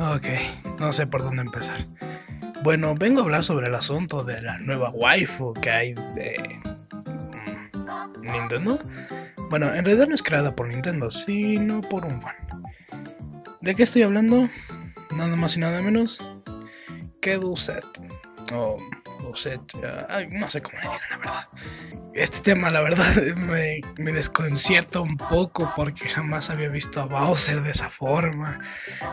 Ok, no sé por dónde empezar. Bueno, vengo a hablar sobre el asunto de la nueva waifu que hay de mm, Nintendo. Bueno, en realidad no es creada por Nintendo, sino por un fan. ¿De qué estoy hablando? Nada más y nada menos que Buset. O Buset, no sé cómo le digan la verdad. Este tema, la verdad, me, me, desconcierta un poco porque jamás había visto a Bowser de esa forma.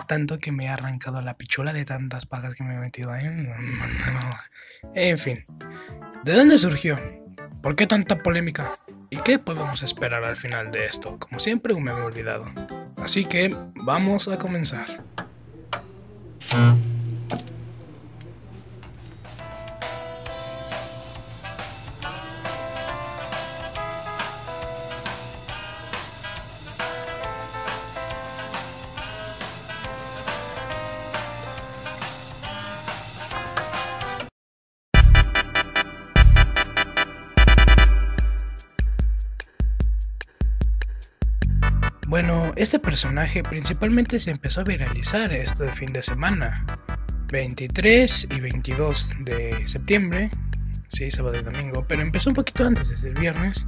Tanto que me ha arrancado la pichula de tantas pagas que me he metido ahí. En fin, ¿de dónde surgió? ¿Por qué tanta polémica? ¿Y qué podemos esperar al final de esto? Como siempre, me he olvidado. Así que vamos a comenzar. Bueno, este personaje principalmente se empezó a viralizar este fin de semana, 23 y 22 de septiembre, sí, sábado y domingo, pero empezó un poquito antes, desde el viernes,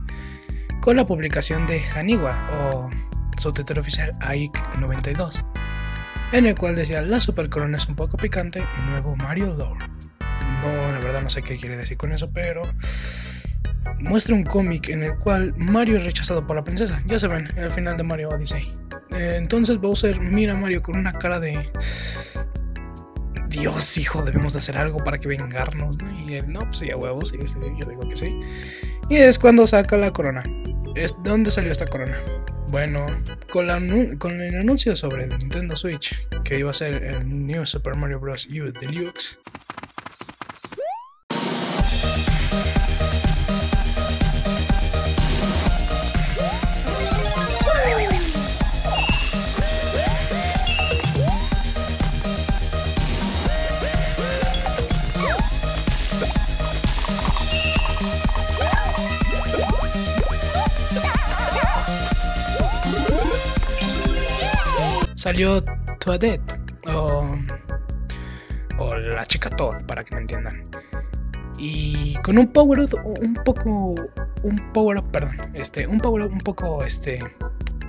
con la publicación de Haniwa o su título oficial AIK 92, en el cual decía la super corona es un poco picante, nuevo Mario Lore. No, la verdad no sé qué quiere decir con eso, pero muestra un cómic en el cual Mario es rechazado por la princesa. Ya saben, el final de Mario Odyssey. Eh, entonces Bowser mira a Mario con una cara de... Dios, hijo, debemos de hacer algo para que vengarnos. Y él, no, pues sí, a huevos, sí, sí, yo digo que sí. Y es cuando saca la corona. ¿De dónde salió esta corona? Bueno, con, la, con el anuncio sobre Nintendo Switch, que iba a ser el New Super Mario Bros. U Deluxe, salió Toadette o, o la chica Toad, para que me entiendan. Y con un power up un poco un power perdón, este, un power un poco este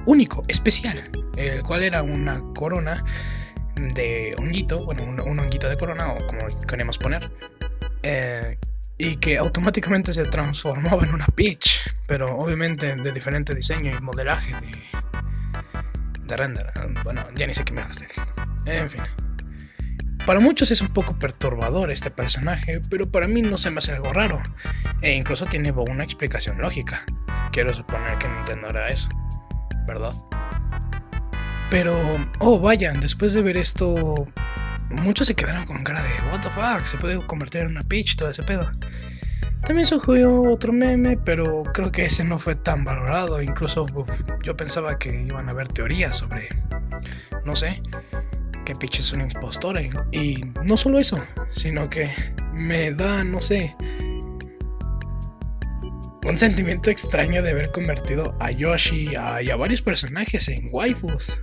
único, especial, el cual era una corona de honguito, bueno, un, un honguito de corona o como queremos poner. Eh, y que automáticamente se transformaba en una Peach, pero obviamente de diferente diseño y modelaje de, de render. Bueno, ya ni sé qué me hace En fin. Para muchos es un poco perturbador este personaje, pero para mí no se me hace algo raro. E incluso tiene una explicación lógica. Quiero suponer que Nintendo hará eso, ¿verdad? Pero, oh vaya, después de ver esto, muchos se quedaron con cara de, what the fuck, se puede convertir en una Peach todo ese pedo. También surgió otro meme, pero creo que ese no fue tan valorado. Incluso yo pensaba que iban a haber teorías sobre, no sé, que Peach es un impostor. Y no solo eso, sino que me da, no sé, un sentimiento extraño de haber convertido a Yoshi y a varios personajes en waifus.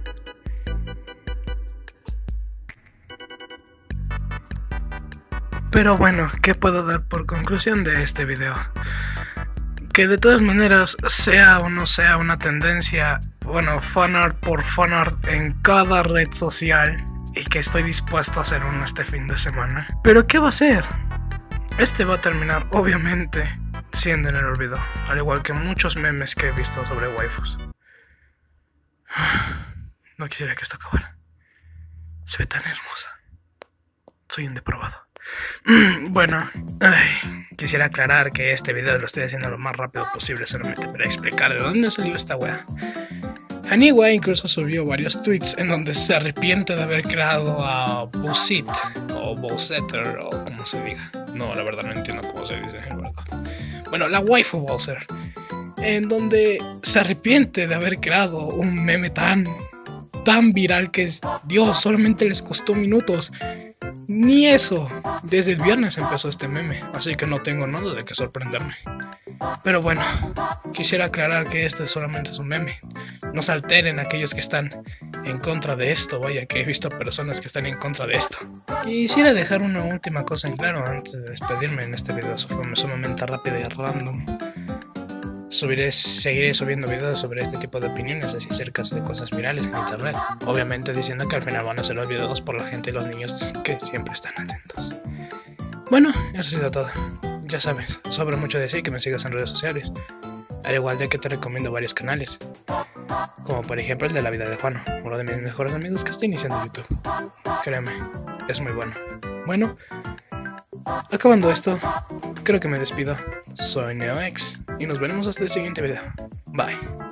Pero bueno, ¿qué puedo dar por conclusión de este video? Que de todas maneras, sea o no sea una tendencia, bueno, fanart por fanart en cada red social, y que estoy dispuesto a hacer uno este fin de semana. Pero ¿qué va a ser? Este va a terminar, obviamente, siendo en el olvido, al igual que muchos memes que he visto sobre waifus. No quisiera que esto acabara. Se ve tan hermosa. Soy un deprobado. Bueno, quisiera aclarar que este video lo estoy haciendo lo más rápido posible solamente para explicar de dónde salió esta wea. Haniwa incluso subió varios tweets en donde se arrepiente de haber creado a Busit o Bowsetter o como se diga. No, la verdad no entiendo cómo se dice, verdad. Bueno, la waifu Bowser, en donde se arrepiente de haber creado un meme tan tan viral que es Dios, solamente les costó minutos ni eso. Desde el viernes empezó este meme, así que no tengo nada de qué sorprenderme. Pero bueno, quisiera aclarar que este solamente es un meme. No se alteren aquellos que están en contra de esto. Vaya que he visto personas que están en contra de esto. Quisiera dejar una última cosa en claro antes de despedirme en este video sumamente rápido y random. Subiré, seguiré subiendo videos sobre este tipo de opiniones así acerca de cosas virales en internet. Obviamente diciendo que al final van a ser olvidados por la gente y los niños que siempre están atentos. Bueno, eso ha sido todo. Ya sabes, sobra mucho decir que me sigas en redes sociales. Al igual de que te recomiendo varios canales. Como por ejemplo el de la vida de Juano, uno de mis mejores amigos que está iniciando YouTube. Créeme, es muy bueno. Bueno, acabando esto, creo que me despido. Soy NeoX y nos veremos hasta el siguiente video. Bye.